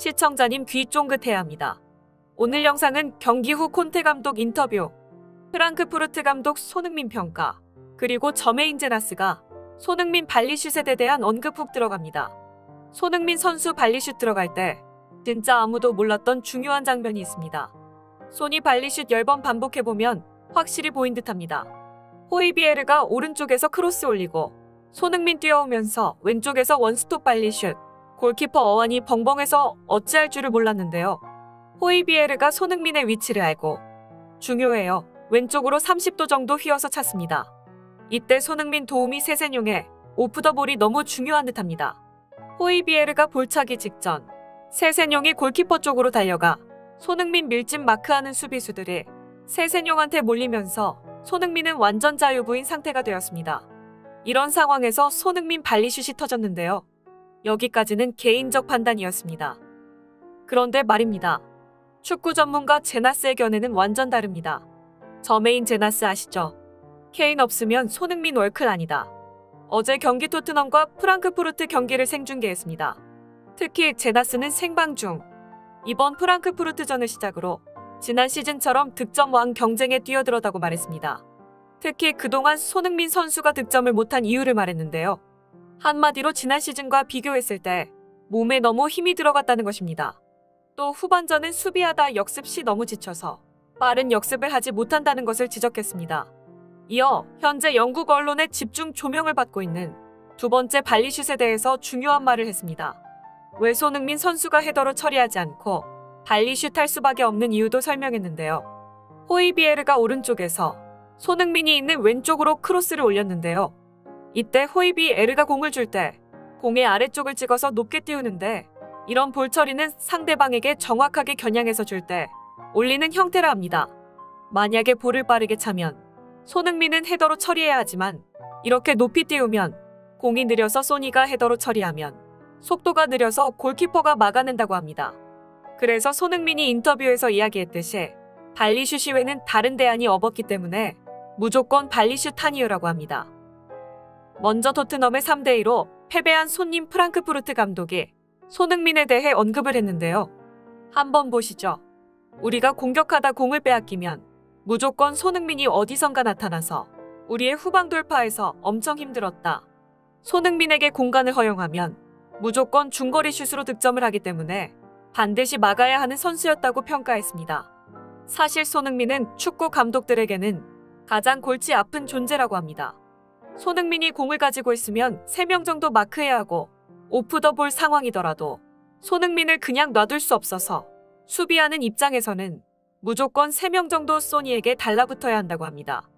시청자님 귀 쫑긋해야 합니다. 오늘 영상은 경기 후 콘테 감독 인터뷰, 프랑크푸르트 감독 손흥민 평가, 그리고 저메인 제나스가 손흥민 발리슛에 대한 언급 훅 들어갑니다. 손흥민 선수 발리슛 들어갈 때 진짜 아무도 몰랐던 중요한 장면이 있습니다. 손이 발리슛 10번 반복해보면 확실히 보인 듯합니다. 호이비에르가 오른쪽에서 크로스 올리고 손흥민 뛰어오면서 왼쪽에서 원스톱 발리슛 골키퍼 어완이 벙벙해서 어찌할 줄을 몰랐는데요. 호이비에르가 손흥민의 위치를 알고 중요해요. 왼쪽으로 30도 정도 휘어서 찼습니다. 이때 손흥민 도움이 세세뇽에 오프 더 볼이 너무 중요한 듯합니다. 호이비에르가 볼차기 직전 세세뇽이 골키퍼 쪽으로 달려가 손흥민 밀집 마크하는 수비수들이 세세뇽한테 몰리면서 손흥민은 완전 자유부인 상태가 되었습니다. 이런 상황에서 손흥민 발리슛이 터졌는데요. 여기까지는 개인적 판단이었습니다. 그런데 말입니다. 축구 전문가 제나스의 견해는 완전 다릅니다. 저메인 제나스 아시죠? 케인 없으면 손흥민 월클 아니다. 어제 경기 토트넘과 프랑크푸르트 경기를 생중계했습니다. 특히 제나스는 생방 중 이번 프랑크푸르트전을 시작으로 지난 시즌처럼 득점왕 경쟁에 뛰어들었다고 말했습니다. 특히 그동안 손흥민 선수가 득점을 못한 이유를 말했는데요. 한마디로 지난 시즌과 비교했을 때 몸에 너무 힘이 들어갔다는 것입니다. 또 후반전은 수비하다 역습 시 너무 지쳐서 빠른 역습을 하지 못한다는 것을 지적했습니다. 이어 현재 영국 언론의 집중 조명을 받고 있는 두 번째 발리슛에 대해서 중요한 말을 했습니다. 왜 손흥민 선수가 헤더로 처리하지 않고 발리슛 할 수밖에 없는 이유도 설명했는데요. 호이비에르가 오른쪽에서 손흥민이 있는 왼쪽으로 크로스를 올렸는데요. 이때 호이비에르가 공을 줄 때 공의 아래쪽을 찍어서 높게 띄우는데 이런 볼 처리는 상대방에게 정확하게 겨냥해서 줄 때 올리는 형태라 합니다. 만약에 볼을 빠르게 차면 손흥민은 헤더로 처리해야 하지만 이렇게 높이 띄우면 공이 느려서 소니가 헤더로 처리하면 속도가 느려서 골키퍼가 막아낸다고 합니다. 그래서 손흥민이 인터뷰에서 이야기했듯이 발리슛 이외는 다른 대안이 없었기 때문에 무조건 발리슛 탄이유라고 합니다. 먼저 토트넘의 3대2로 패배한 손님 프랑크푸르트 감독이 손흥민에 대해 언급을 했는데요. 한번 보시죠. 우리가 공격하다 공을 빼앗기면 무조건 손흥민이 어디선가 나타나서 우리의 후방 돌파에서 엄청 힘들었다. 손흥민에게 공간을 허용하면 무조건 중거리 슛으로 득점을 하기 때문에 반드시 막아야 하는 선수였다고 평가했습니다. 사실 손흥민은 축구 감독들에게는 가장 골치 아픈 존재라고 합니다. 손흥민이 공을 가지고 있으면 3명 정도 마크해야 하고 오프 더 볼 상황이더라도 손흥민을 그냥 놔둘 수 없어서 수비하는 입장에서는 무조건 3명 정도 소니에게 달라붙어야 한다고 합니다.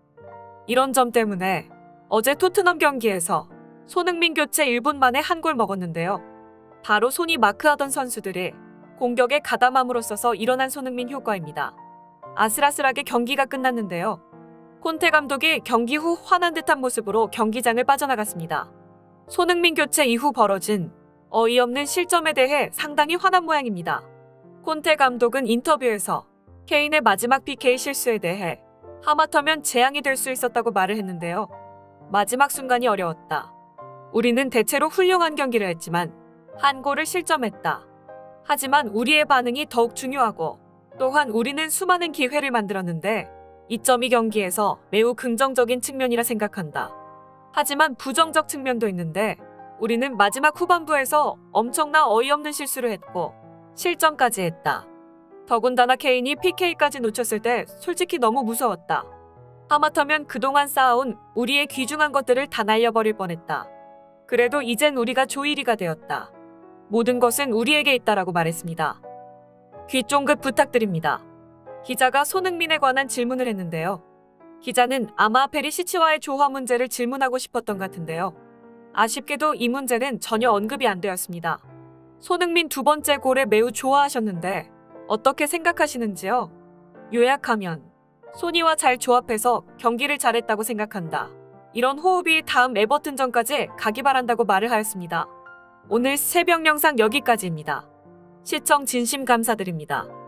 이런 점 때문에 어제 토트넘 경기에서 손흥민 교체 1분 만에 한 골 먹었는데요. 바로 손이 마크하던 선수들이 공격에 가담함으로써서 일어난 손흥민 효과입니다. 아슬아슬하게 경기가 끝났는데요. 콘테 감독이 경기 후 화난 듯한 모습으로 경기장을 빠져나갔습니다. 손흥민 교체 이후 벌어진 어이없는 실점에 대해 상당히 화난 모양입니다. 콘테 감독은 인터뷰에서 케인의 마지막 PK 실수에 대해 하마터면 재앙이 될 수 있었다고 말을 했는데요. 마지막 순간이 어려웠다. 우리는 대체로 훌륭한 경기를 했지만 한 골을 실점했다. 하지만 우리의 반응이 더욱 중요하고 또한 우리는 수많은 기회를 만들었는데 이 점이 경기에서 매우 긍정적인 측면이라 생각한다. 하지만 부정적 측면도 있는데 우리는 마지막 후반부에서 엄청나 어이없는 실수를 했고 실점까지 했다. 더군다나 케인이 PK까지 놓쳤을 때 솔직히 너무 무서웠다. 하마터면 그동안 쌓아온 우리의 귀중한 것들을 다 날려버릴 뻔했다. 그래도 이젠 우리가 조이리가 되었다. 모든 것은 우리에게 있다라고 말했습니다. 귀 쫑긋 부탁드립니다. 기자가 손흥민에 관한 질문을 했는데요. 기자는 아마 페리시치와의 조화 문제를 질문하고 싶었던 것 같은데요. 아쉽게도 이 문제는 전혀 언급이 안 되었습니다. 손흥민 두 번째 골에 매우 좋아하셨는데 어떻게 생각하시는지요? 요약하면 소니와 잘 조합해서 경기를 잘했다고 생각한다. 이런 호흡이 다음 에버튼전까지 가기 바란다고 말을 하였습니다. 오늘 새벽 영상 여기까지입니다. 시청 진심 감사드립니다.